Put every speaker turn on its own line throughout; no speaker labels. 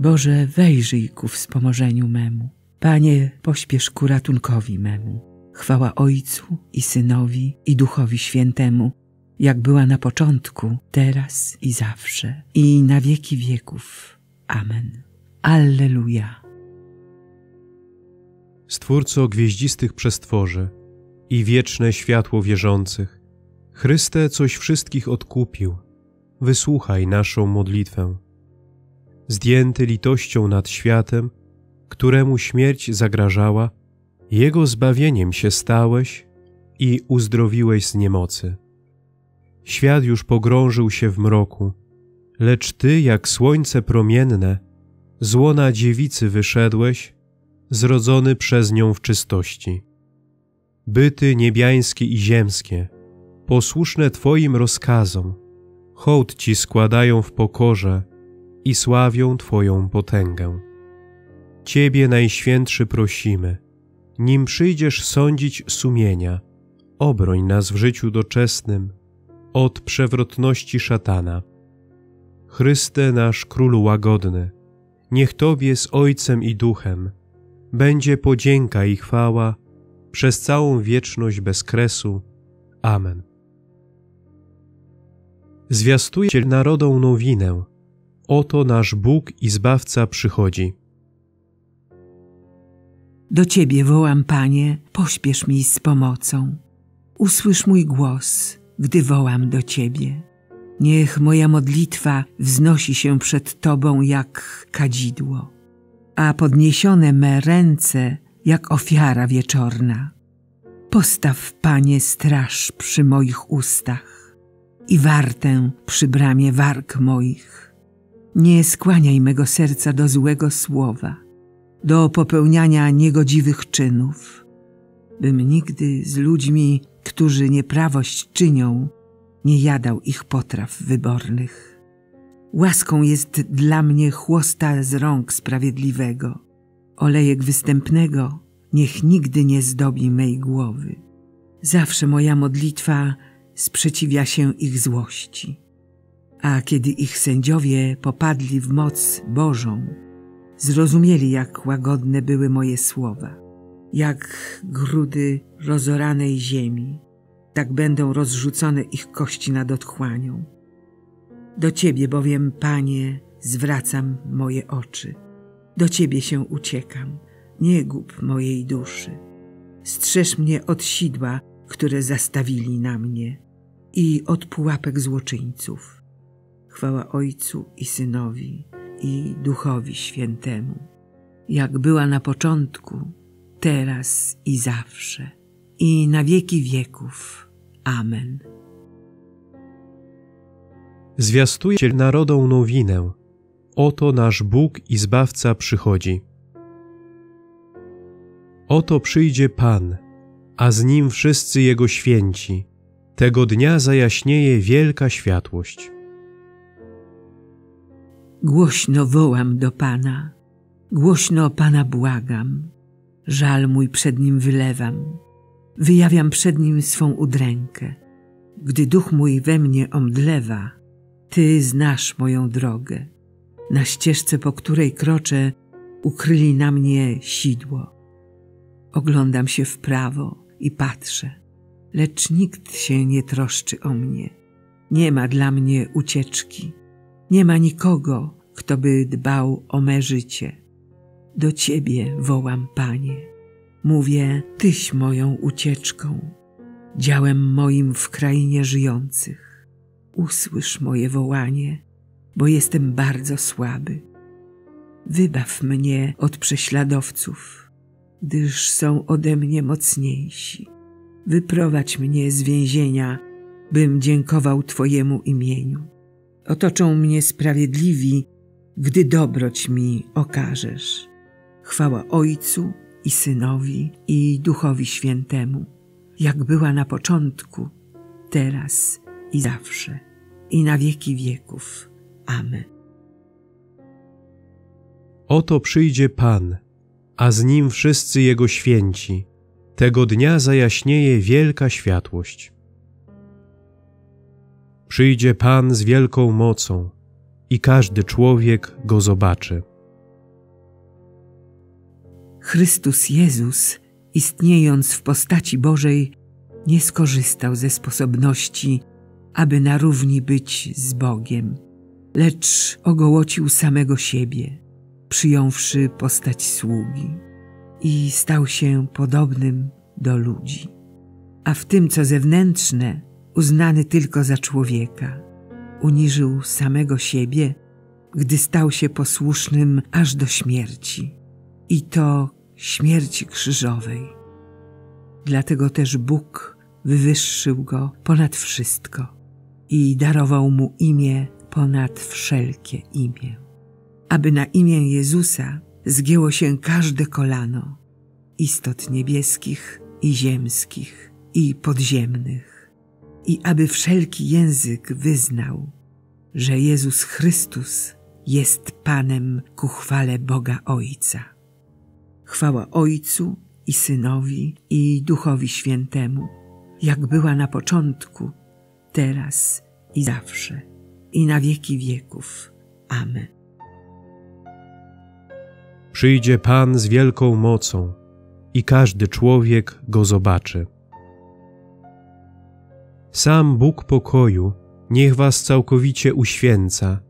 Boże, wejrzyj ku wspomożeniu memu. Panie, pośpiesz ku ratunkowi memu. Chwała Ojcu i Synowi i Duchowi Świętemu, jak była na początku, teraz i zawsze, i na wieki wieków. Amen. Alleluja.
Stwórco gwieździstych przestworzy i wieczne światło wierzących, Chryste coś wszystkich odkupił, wysłuchaj naszą modlitwę. Zdjęty litością nad światem, któremu śmierć zagrażała, Jego zbawieniem się stałeś i uzdrowiłeś z niemocy. Świat już pogrążył się w mroku, lecz Ty, jak słońce promienne, z łona dziewicy wyszedłeś, zrodzony przez nią w czystości. Byty niebiańskie i ziemskie, posłuszne Twoim rozkazom, hołd Ci składają w pokorze i sławią Twoją potęgę. Ciebie Najświętszy prosimy, nim przyjdziesz sądzić sumienia, obroń nas w życiu doczesnym od przewrotności szatana. Chryste nasz Królu łagodny, niech Tobie z Ojcem i Duchem będzie podzięka i chwała przez całą wieczność bez kresu. Amen. Zwiastujcie narodom nowinę. Oto nasz Bóg i Zbawca przychodzi.
Do Ciebie wołam, Panie, pośpiesz mi z pomocą. Usłysz mój głos, gdy wołam do Ciebie. Niech moja modlitwa wznosi się przed Tobą jak kadzidło, a podniesione me ręce jak ofiara wieczorna. Postaw, Panie, straż przy moich ustach i wartę przy bramie warg moich. Nie skłaniaj mego serca do złego słowa, do popełniania niegodziwych czynów, bym nigdy z ludźmi, którzy nieprawość czynią, nie jadał ich potraw wybornych. Łaską jest dla mnie chłosta z rąk sprawiedliwego. Olejek występnego niech nigdy nie zdobi mej głowy. Zawsze moja modlitwa sprzeciwia się ich złości. A kiedy ich sędziowie popadli w moc Bożą, zrozumieli, jak łagodne były moje słowa, jak grudy rozoranej ziemi, tak będą rozrzucone ich kości nad otchłanią. Do Ciebie bowiem, Panie, zwracam moje oczy. Do Ciebie się uciekam, nie gub mojej duszy. Strzeż mnie od sidła, które zastawili na mnie i od pułapek złoczyńców. Chwała Ojcu i Synowi i Duchowi Świętemu, jak była na początku, teraz i zawsze, i na wieki wieków. Amen.
Zwiastujcie narodom nowinę. Oto nasz Bóg i Zbawca przychodzi. Oto przyjdzie Pan, a z Nim wszyscy Jego święci. Tego dnia zajaśnieje wielka światłość.
Głośno wołam do Pana, głośno Pana błagam, żal mój przed Nim wylewam wyjawiam przed Nim swą udrękę. Gdy duch mój we mnie omdlewa, Ty znasz moją drogę. Na ścieżce, po której kroczę, ukryli na mnie sidło. Oglądam się w prawo i patrzę, lecz nikt się nie troszczy o mnie. Nie ma dla mnie ucieczki. Nie ma nikogo, kto by dbał o me życie. Do Ciebie wołam, Panie. Mówię, Tyś moją ucieczką, działem moim w krainie żyjących. Usłysz moje wołanie, bo jestem bardzo słaby. Wybaw mnie od prześladowców, gdyż są ode mnie mocniejsi. Wyprowadź mnie z więzienia, bym dziękował Twojemu imieniu. Otoczą mnie sprawiedliwi, gdy dobroć mi okażesz. Chwała Ojcu i Synowi, i Duchowi Świętemu, jak była na początku, teraz i zawsze, i na wieki wieków. Amen.
Oto przyjdzie Pan, a z Nim wszyscy Jego święci. Tego dnia zajaśnieje wielka światłość. Przyjdzie Pan z wielką mocą i każdy człowiek Go zobaczy.
Chrystus Jezus, istniejąc w postaci Bożej, nie skorzystał ze sposobności, aby na równi być z Bogiem, lecz ogołocił samego siebie, przyjąwszy postać sługi i stał się podobnym do ludzi. A w tym, co zewnętrzne, uznany tylko za człowieka, uniżył samego siebie, gdy stał się posłusznym aż do śmierci, i to śmierci krzyżowej. Dlatego też Bóg wywyższył go ponad wszystko i darował mu imię ponad wszelkie imię, aby na imię Jezusa zgięło się każde kolano istot niebieskich i ziemskich i podziemnych, i aby wszelki język wyznał, że Jezus Chrystus jest Panem ku chwale Boga Ojca. Chwała Ojcu i Synowi i Duchowi Świętemu, jak była na początku, teraz i zawsze, i na wieki wieków. Amen.
Przyjdzie Pan z wielką mocą i każdy człowiek go zobaczy. Sam Bóg pokoju niech was całkowicie uświęca,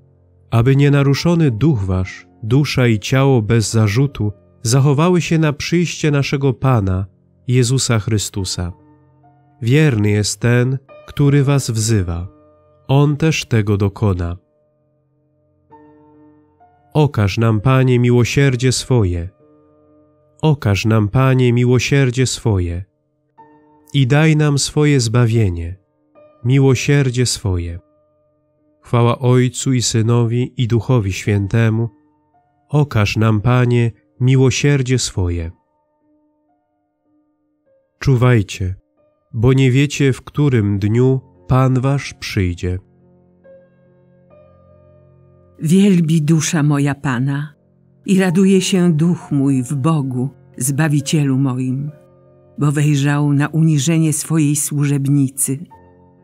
aby nienaruszony duch wasz, dusza i ciało bez zarzutu zachowały się na przyjście naszego Pana, Jezusa Chrystusa. Wierny jest ten, który was wzywa. On też tego dokona. Okaż nam, Panie, miłosierdzie swoje. Okaż nam, Panie, miłosierdzie swoje i daj nam swoje zbawienie, miłosierdzie swoje. Chwała Ojcu i Synowi i Duchowi Świętemu. Okaż nam, Panie, miłosierdzie swoje. Czuwajcie, bo nie wiecie, w którym dniu Pan Wasz przyjdzie.
Wielbi dusza moja Pana i raduje się duch mój w Bogu, Zbawicielu moim, bo wejrzał na uniżenie swojej służebnicy.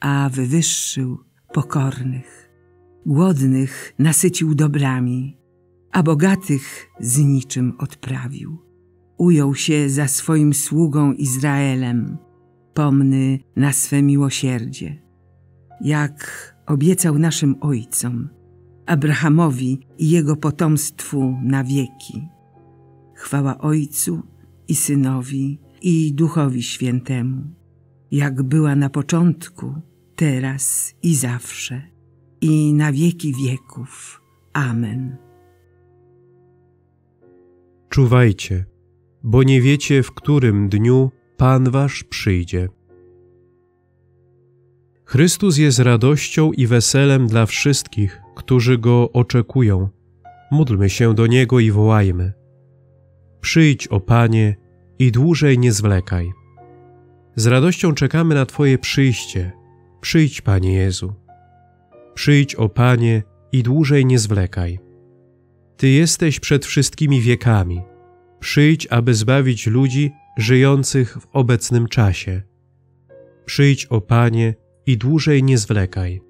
a wywyższył pokornych. Głodnych nasycił dobrami, a bogatych z niczym odprawił. Ujął się za swoim sługą Izraelem, pomny na swe miłosierdzie. Jak obiecał naszym ojcom, Abrahamowi i jego potomstwu na wieki. Chwała Ojcu i Synowi i Duchowi Świętemu, jak była na początku, teraz i zawsze, i na wieki wieków. Amen.
Czuwajcie, bo nie wiecie, w którym dniu Pan Wasz przyjdzie. Chrystus jest radością i weselem dla wszystkich, którzy Go oczekują. Módlmy się do Niego i wołajmy. Przyjdź, o Panie, i dłużej nie zwlekaj. Z radością czekamy na Twoje przyjście. Przyjdź, Panie Jezu. Przyjdź, o Panie, i dłużej nie zwlekaj. Ty jesteś przed wszystkimi wiekami. Przyjdź, aby zbawić ludzi żyjących w obecnym czasie. Przyjdź, o Panie, i dłużej nie zwlekaj.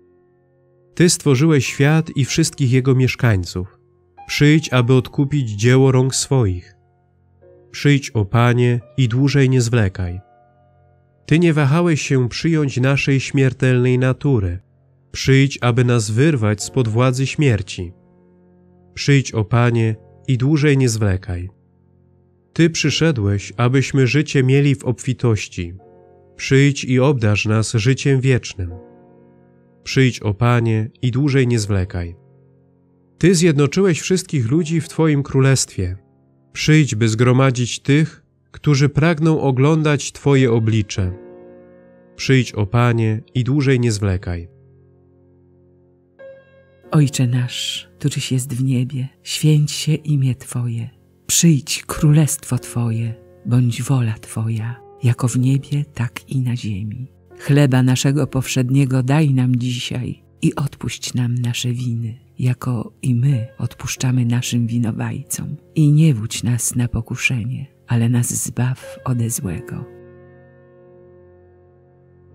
Ty stworzyłeś świat i wszystkich jego mieszkańców. Przyjdź, aby odkupić dzieło rąk swoich. Przyjdź, o Panie, i dłużej nie zwlekaj. Ty nie wahałeś się przyjąć naszej śmiertelnej natury. Przyjdź, aby nas wyrwać spod władzy śmierci. Przyjdź, o Panie, i dłużej nie zwlekaj. Ty przyszedłeś, abyśmy życie mieli w obfitości. Przyjdź i obdarz nas życiem wiecznym. Przyjdź, o Panie, i dłużej nie zwlekaj. Ty zjednoczyłeś wszystkich ludzi w Twoim królestwie. Przyjdź, by zgromadzić tych, którzy pragną oglądać Twoje oblicze. Przyjdź, o Panie, i dłużej nie zwlekaj.
Ojcze nasz, któryś jest w niebie, święć się imię Twoje, przyjdź królestwo Twoje bądź wola Twoja, jako w niebie, tak i na ziemi. Chleba naszego powszedniego daj nam dzisiaj i odpuść nam nasze winy, jako i my odpuszczamy naszym winowajcom. I nie wódź nas na pokuszenie, ale nas zbaw ode złego.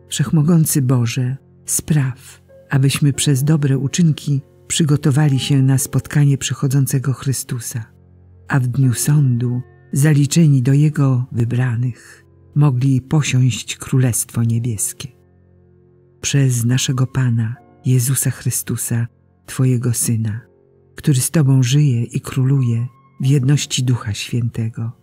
Wszechmogący Boże, spraw, abyśmy przez dobre uczynki przygotowali się na spotkanie przychodzącego Chrystusa, a w dniu sądu, zaliczeni do Jego wybranych, mogli posiąść Królestwo Niebieskie. Przez naszego Pana, Jezusa Chrystusa, Twojego Syna, który z Tobą żyje i króluje w jedności Ducha Świętego,